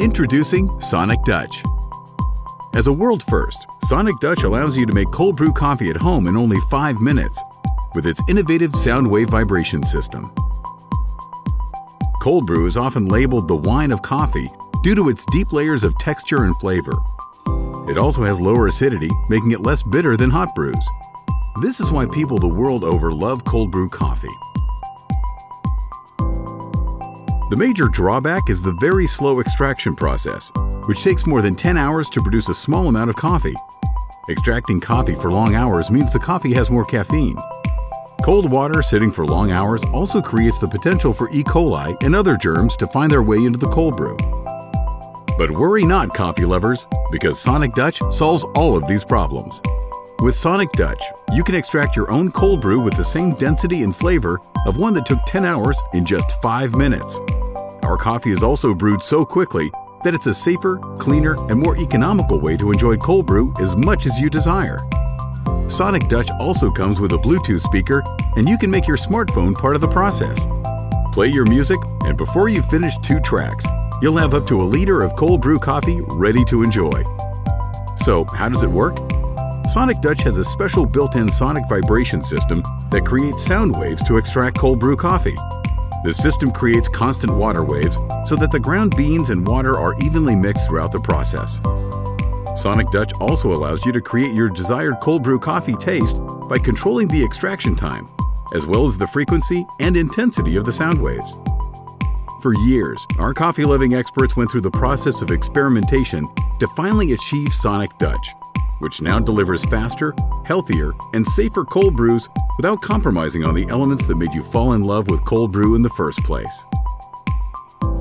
Introducing Sonic Dutch. As a world first, Sonic Dutch allows you to make cold brew coffee at home in only five minutes with its innovative sound wave vibration system. Cold brew is often labeled the wine of coffee due to its deep layers of texture and flavor. It also has lower acidity, making it less bitter than hot brews. This is why people the world over love cold brew coffee. The major drawback is the very slow extraction process, which takes more than 10 hours to produce a small amount of coffee. Extracting coffee for long hours means the coffee has more caffeine. Cold water sitting for long hours also creates the potential for E. coli and other germs to find their way into the cold brew. But worry not, coffee lovers, because Sonic Dutch solves all of these problems. With Sonic Dutch, you can extract your own cold brew with the same density and flavor of one that took 10 hours in just 5 minutes. Our coffee is also brewed so quickly that it's a safer, cleaner, and more economical way to enjoy cold brew as much as you desire. Sonic Dutch also comes with a Bluetooth speaker, and you can make your smartphone part of the process. Play your music, and before you finish two tracks, you'll have up to a liter of cold brew coffee ready to enjoy. So, how does it work? Sonic Dutch has a special built in sonic vibration system that creates sound waves to extract cold brew coffee. The system creates constant water waves so that the ground beans and water are evenly mixed throughout the process. Sonic Dutch also allows you to create your desired cold brew coffee taste by controlling the extraction time, as well as the frequency and intensity of the sound waves. For years, our coffee loving experts went through the process of experimentation to finally achieve Sonic Dutch, which now delivers faster, healthier, and safer cold brews without compromising on the elements that made you fall in love with cold brew in the first place.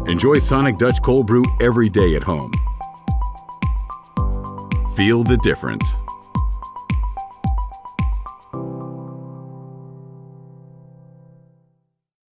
Enjoy Sonic Dutch cold brew every day at home. Feel the difference.